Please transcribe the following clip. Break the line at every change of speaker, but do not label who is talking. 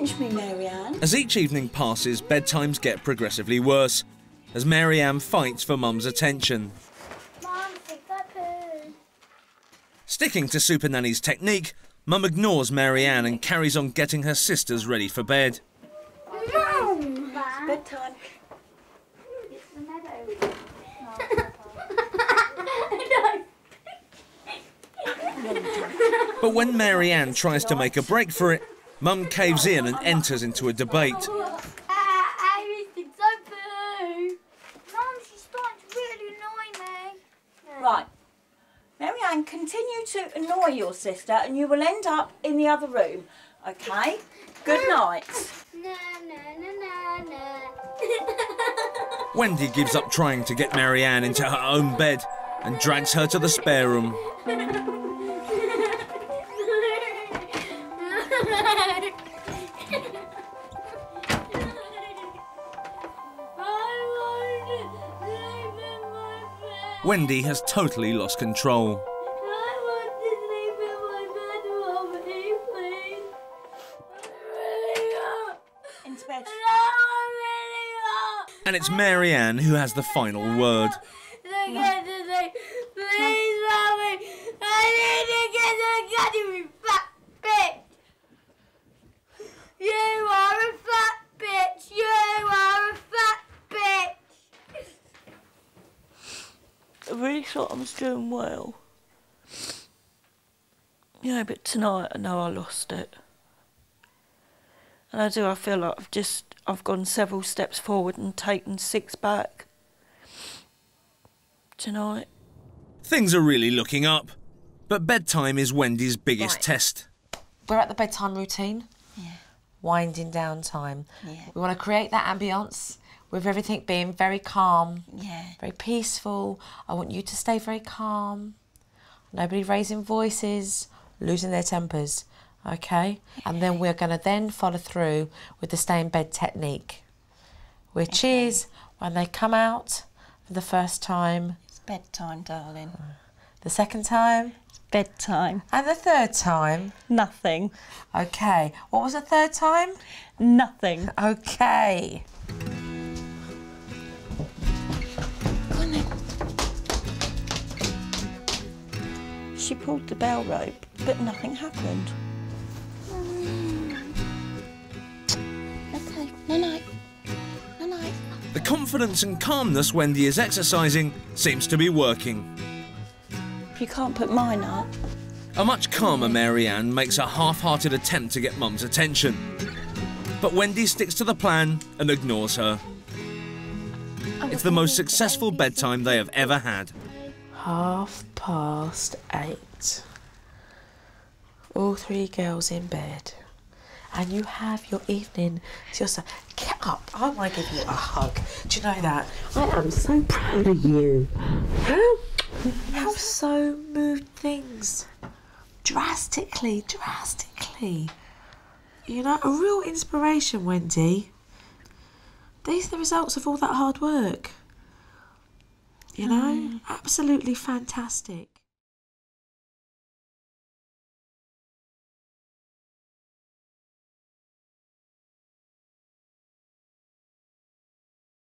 pinch me, Marianne.
As each evening passes, bedtimes get progressively worse as Marianne fights for Mum's attention.
Mom, think I poo.
Sticking to Supernanny's technique, Mum ignores Marianne and carries on getting her sisters ready for bed.
Mom!
Bedtime.
But when Marianne tries to make a break for it, Mum caves in and enters into a debate.
I think I poo. Mom, she's starting to really annoy me.
Right. Marianne, continue to annoy your sister and you will end up in the other room. Okay? Good night.
No, no, no, no, no.
Wendy gives up trying to get Marianne into her own bed and drags her to the spare room. Wendy has totally lost control. And it's Marianne who has the final word.
Please, mommy, I need to get to the garden, you fat bitch. You are a fat bitch. You are a fat bitch.
I really thought I was doing well. Yeah, but tonight I know I lost it. And I do, I feel like I've just, I've gone several steps forward and taken six back. Tonight.
Things are really looking up. But bedtime is Wendy's biggest
Right.
test.
We're at the bedtime routine.
Yeah.
Winding down time.
Yeah.
We want to create that ambience with everything being very calm,
Yeah.
very peaceful. I want you to stay very calm. Nobody raising voices, losing their tempers. Okay? And then we're going to then follow through with the stay in bed technique, which is when they come out for the first time,
It's bedtime, darling.
the second time, It's
Bedtime.
and the third time.
Nothing.
Okay. What was the third time?
Nothing.
Okay.
She pulled the bell rope, but nothing happened.
Okay, no, no. No, no.
The confidence and calmness Wendy is exercising seems to be working.
You can't put mine up.
A much calmer Marianne makes a half hearted attempt to get Mum's attention. But Wendy sticks to the plan and ignores her. It's the most successful bedtime they have ever had.
Half past eight. All three girls in bed. And you have your evening to yourself. Get up. I want to give you a hug. Do you know that? I am so proud of you. How, so moved things drastically, drastically. You know, a real inspiration, Wendy. These are the results of all that hard work. You know, mm. absolutely fantastic.